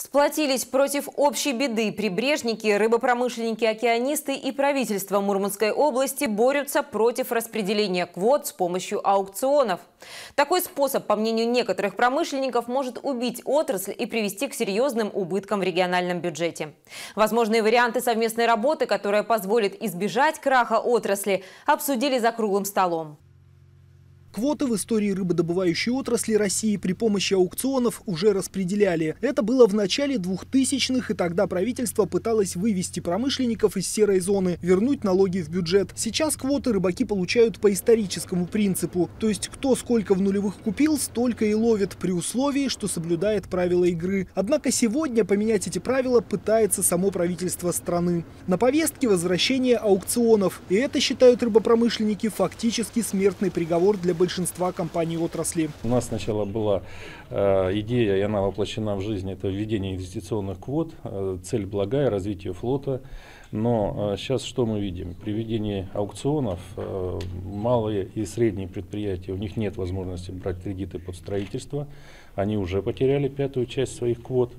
Сплотились против общей беды. Прибрежники, рыбопромышленники, океанисты и правительство Мурманской области борются против распределения квот с помощью аукционов. Такой способ, по мнению некоторых промышленников, может убить отрасль и привести к серьезным убыткам в региональном бюджете. Возможные варианты совместной работы, которая позволит избежать краха отрасли, обсудили за круглым столом. Квоты в истории рыбодобывающей отрасли России при помощи аукционов уже распределяли. Это было в начале 2000-х, и тогда правительство пыталось вывести промышленников из серой зоны, вернуть налоги в бюджет. Сейчас квоты рыбаки получают по историческому принципу. То есть кто сколько в нулевых купил, столько и ловит, при условии, что соблюдает правила игры. Однако сегодня поменять эти правила пытается само правительство страны. На повестке возвращение аукционов. И это, считают рыбопромышленники, фактически смертный приговор для большинства компаний отрасли. У нас сначала была э, идея, и она воплощена в жизнь, это введение инвестиционных квот, э, цель благая, развитие флота. Но э, сейчас что мы видим? При введении аукционов э, малые и средние предприятия, у них нет возможности брать кредиты под строительство, они уже потеряли пятую часть своих квот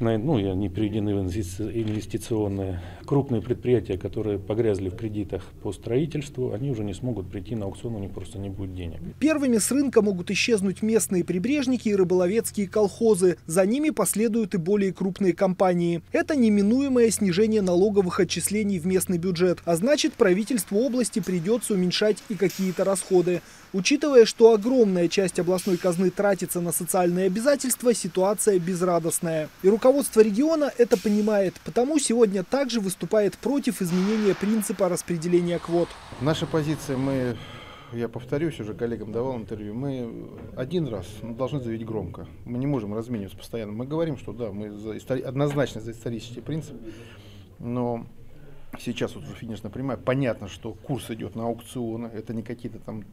ну, и они переведены в инвестиционные. Крупные предприятия, которые погрязли в кредитах по строительству, они уже не смогут прийти на аукцион, у них просто не будет денег. Первыми с рынка могут исчезнуть местные прибрежники и рыболовецкие колхозы. За ними последуют и более крупные компании. Это неминуемое снижение налоговых отчислений в местный бюджет. А значит, правительству области придется уменьшать и какие-то расходы. Учитывая, что огромная часть областной казны тратится на социальные обязательства, ситуация безрадостная. И руководство региона это понимает, потому сегодня также выступает против изменения принципа распределения квот. Наша позиция, мы, я повторюсь, уже коллегам давал интервью, мы один раз должны заявить громко. Мы не можем размениваться постоянно. Мы говорим, что да, мы за истори... однозначно за исторический принцип, но сейчас вот уже финишная прямая, понятно, что курс идет на аукционы, это не какие-то там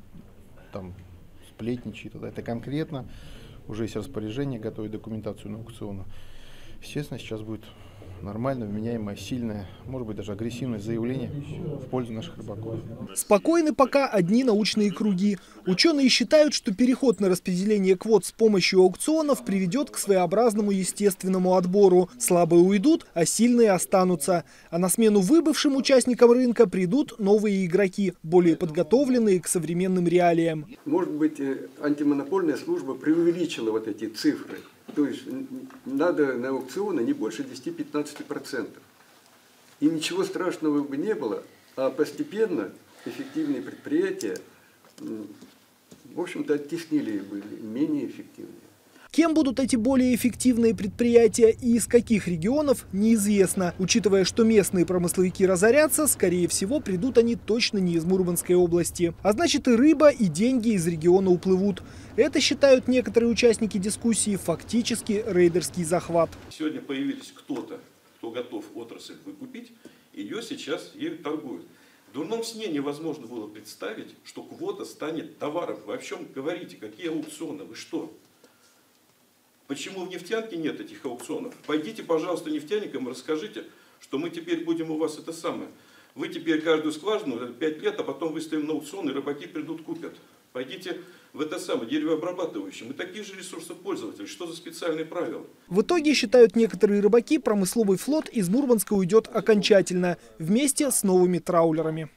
там сплетничает, это конкретно уже есть распоряжение готовить документацию на аукционы. Естественно, сейчас будет нормальное, вменяемое, сильное, может быть даже агрессивное заявление в пользу наших рыбаков. Спокойны пока одни научные круги. Ученые считают, что переход на распределение квот с помощью аукционов приведет к своеобразному естественному отбору. Слабые уйдут, а сильные останутся. А на смену выбывшим участникам рынка придут новые игроки, более подготовленные к современным реалиям. Может быть, э, антимонопольная служба преувеличила вот эти цифры. То есть надо на аукционы не больше 10-15%. И ничего страшного бы не было, а постепенно эффективные предприятия, в общем-то, оттеснили были менее эффективные. Кем будут эти более эффективные предприятия и из каких регионов, неизвестно. Учитывая, что местные промысловики разорятся, скорее всего, придут они точно не из Мурманской области. А значит и рыба, и деньги из региона уплывут. Это считают некоторые участники дискуссии фактически рейдерский захват. Сегодня появились кто-то, кто готов отрасль выкупить, ее сейчас ею торгуют. В дурном сне невозможно было представить, что квота станет товаром. Вы о чем говорите? Какие аукционы? Вы что? Почему в нефтянке нет этих аукционов? Пойдите, пожалуйста, нефтяникам и расскажите, что мы теперь будем у вас это самое. Вы теперь каждую скважину 5 лет, а потом выставим на аукцион, и рыбаки придут, купят. Пойдите в это самое деревообрабатывающее. Мы такие же ресурсопользователи. Что за специальные правила? В итоге, считают некоторые рыбаки, промысловый флот из Мурманска уйдет окончательно, вместе с новыми траулерами.